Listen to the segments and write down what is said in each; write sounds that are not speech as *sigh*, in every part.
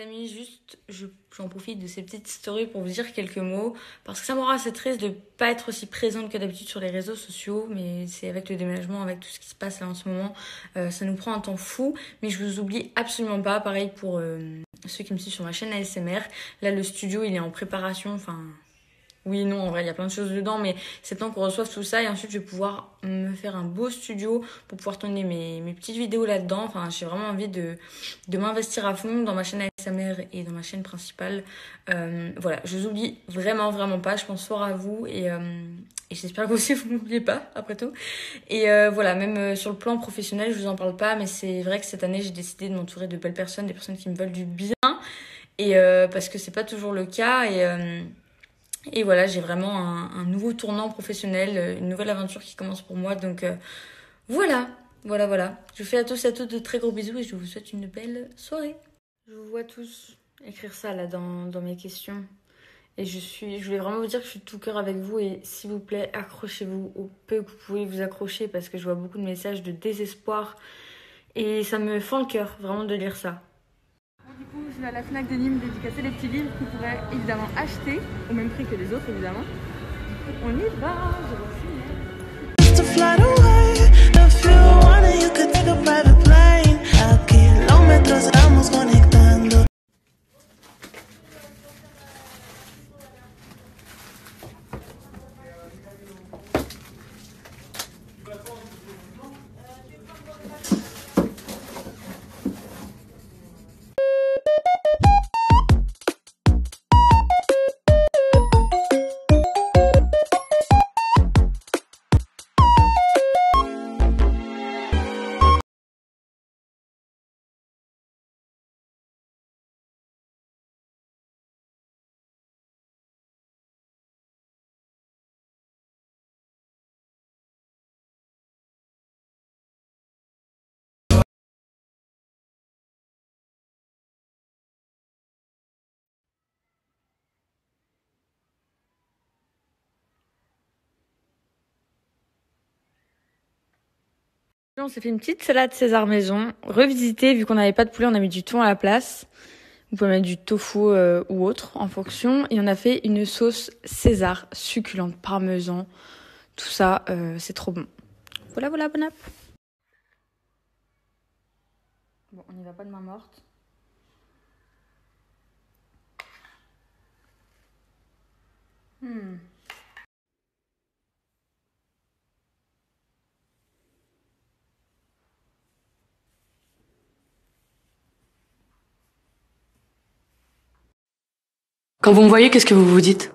amis, juste j'en profite de ces petites stories pour vous dire quelques mots parce que ça m'aura assez triste de pas être aussi présente que d'habitude sur les réseaux sociaux mais c'est avec le déménagement, avec tout ce qui se passe là en ce moment, euh, ça nous prend un temps fou mais je vous oublie absolument pas, pareil pour euh, ceux qui me suivent sur ma chaîne ASMR, là le studio il est en préparation, enfin oui, non, en vrai, il y a plein de choses dedans, mais c'est temps qu'on reçoive tout ça et ensuite je vais pouvoir me faire un beau studio pour pouvoir tourner mes, petites vidéos là-dedans. Enfin, j'ai vraiment envie de, m'investir à fond dans ma chaîne ASMR et dans ma chaîne principale. Euh, voilà, je vous oublie vraiment, vraiment pas. Je pense fort à vous et, euh, j'espère que aussi *laughs* vous m'oubliez pas, après tout. Et euh, voilà, même sur le plan professionnel, je vous en parle pas, mais c'est vrai que cette année, j'ai décidé de m'entourer de belles personnes, des personnes qui me veulent du bien. Et parce que c'est pas toujours le cas et voilà, j'ai vraiment un, nouveau tournant professionnel, euh, une nouvelle aventure qui commence pour moi. Donc euh, voilà, voilà, voilà. Je fais à tous et à toutes de très gros bisous et je vous souhaite une belle soirée. Je vous vois tous écrire ça là dans, dans mes questions. Et je suis, je voulais vraiment vous dire que je suis tout cœur avec vous et s'il vous plaît, accrochez-vous au peu que vous pouvez vous accrocher parce que je vois beaucoup de messages de désespoir et ça me fend le cœur vraiment de lire ça vais à la FNAC de Nîmes dédicacer les petits livres que vous pourrez évidemment acheter, au même prix que les autres évidemment. On y va, je On s'est fait une petite salade César maison, revisitée vu qu'on n'avait pas de poulet, on a mis du thon à la place. Vous pouvez mettre du tofu euh, ou autre en fonction. Et on a fait une sauce César succulente, parmesan. Tout ça, euh, c'est trop bon. Voilà, voilà, bon app. Bon, on n'y va pas de main morte. Hmm. Quand vous me voyez, qu'est-ce que vous vous dites?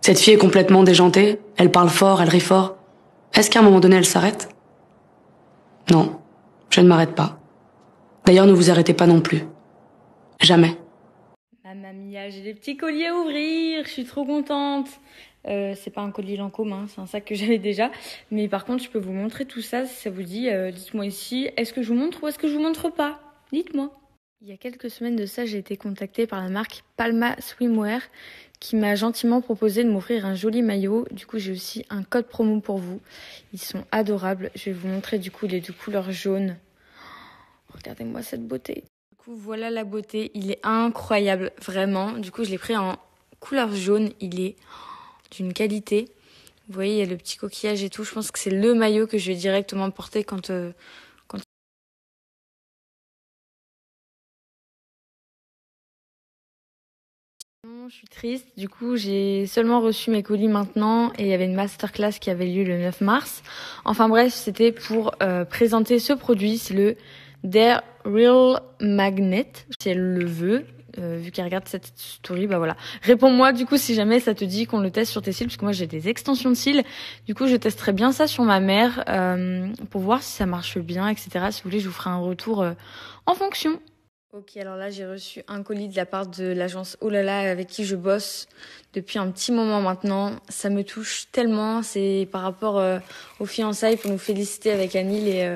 Cette fille est complètement déjantée, elle parle fort, elle rit fort. Est-ce qu'à un moment donné, elle s'arrête? Non, je ne m'arrête pas. D'ailleurs, ne vous arrêtez pas non plus. Jamais. Mamma mia, j'ai des petits colliers à ouvrir, je suis trop contente. Euh, c'est pas un collier Lancôme, hein, c'est un sac que j'avais déjà. Mais par contre, je peux vous montrer tout ça si ça vous dit. Euh, dites-moi ici, est-ce que je vous montre ou est-ce que je vous montre pas? Dites-moi. Il y a quelques semaines de ça, j'ai été contactée par la marque Palma Swimwear qui m'a gentiment proposé de m'offrir un joli maillot. Du coup, j'ai aussi un code promo pour vous. Ils sont adorables. Je vais vous montrer du coup, il est de couleur jaune. Regardez-moi cette beauté. Du coup, voilà la beauté. Il est incroyable, vraiment. Du coup, je l'ai pris en couleur jaune. Il est d'une qualité. Vous voyez, il y a le petit coquillage et tout. Je pense que c'est le maillot que je vais directement porter quand, euh, je suis triste. Du coup, j'ai seulement reçu mes colis maintenant et il y avait une masterclass qui avait lieu le 9 mars. Enfin bref, c'était pour euh, présenter ce produit. C'est le Dare Real Magnet. Si elle le veut, euh, vu qu'elle regarde cette story, bah voilà. Réponds-moi du coup si jamais ça te dit qu'on le teste sur tes cils, parce que moi j'ai des extensions de cils. Du coup, je testerai bien ça sur ma mère euh, pour voir si ça marche bien, etc. Si vous voulez, je vous ferai un retour en fonction. Ok, alors là, j'ai reçu un colis de la part de l'agence Olala avec qui je bosse depuis un petit moment maintenant. Ça me touche tellement. C'est par rapport euh, aux fiançailles pour nous féliciter avec Anil et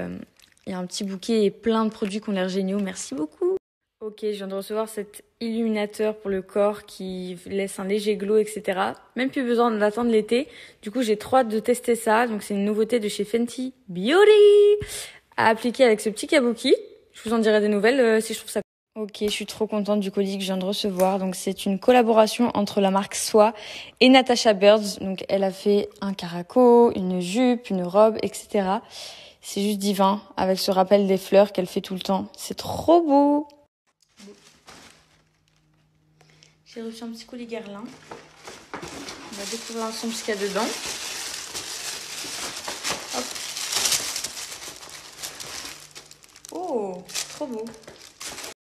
il y a un petit bouquet et plein de produits qui ont l'air géniaux. Merci beaucoup. Ok, je viens de recevoir cet illuminateur pour le corps qui laisse un léger glow, etc. Même plus besoin d'attendre l'été. Du coup, j'ai trop hâte de tester ça. Donc, c'est une nouveauté de chez Fenty Beauty à appliquer avec ce petit kabuki. Je vous en dirai des nouvelles euh, si je trouve ça Ok, je suis trop contente du colis que je viens de recevoir. Donc c'est une collaboration entre la marque Soi et Natasha Birds. Donc elle a fait un caraco, une jupe, une robe, etc. C'est juste divin avec ce rappel des fleurs qu'elle fait tout le temps. C'est trop beau. J'ai reçu un petit colis Guerlain. On va découvrir ensemble ce qu'il y a dedans. Hop. Oh, trop beau.